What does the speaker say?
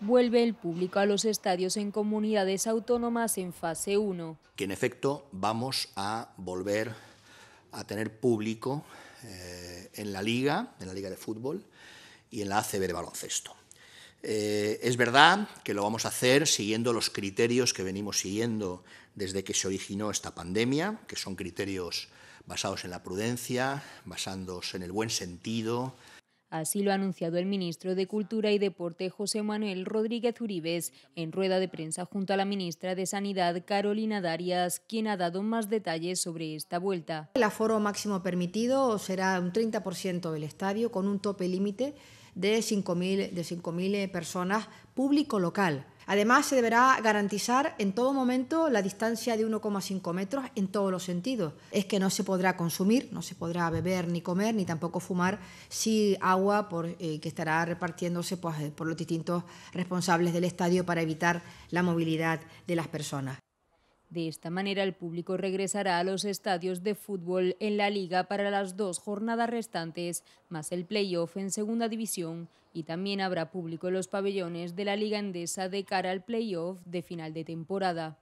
vuelve el público a los estadios en comunidades autónomas en fase 1. Que en efecto vamos a volver a tener público eh, en la liga, en la liga de fútbol y en la ACB de baloncesto. Eh, es verdad que lo vamos a hacer siguiendo los criterios que venimos siguiendo desde que se originó esta pandemia, que son criterios basados en la prudencia, basándose en el buen sentido, Así lo ha anunciado el ministro de Cultura y Deporte José Manuel Rodríguez Uribes en rueda de prensa junto a la ministra de Sanidad Carolina Darias, quien ha dado más detalles sobre esta vuelta. El aforo máximo permitido será un 30% del estadio con un tope límite de 5.000 personas público local. Además, se deberá garantizar en todo momento la distancia de 1,5 metros en todos los sentidos. Es que no se podrá consumir, no se podrá beber ni comer, ni tampoco fumar si agua por, eh, que estará repartiéndose pues, eh, por los distintos responsables del estadio para evitar la movilidad de las personas. De esta manera, el público regresará a los estadios de fútbol en la liga para las dos jornadas restantes, más el playoff en segunda división, y también habrá público en los pabellones de la Liga Endesa de cara al playoff de final de temporada.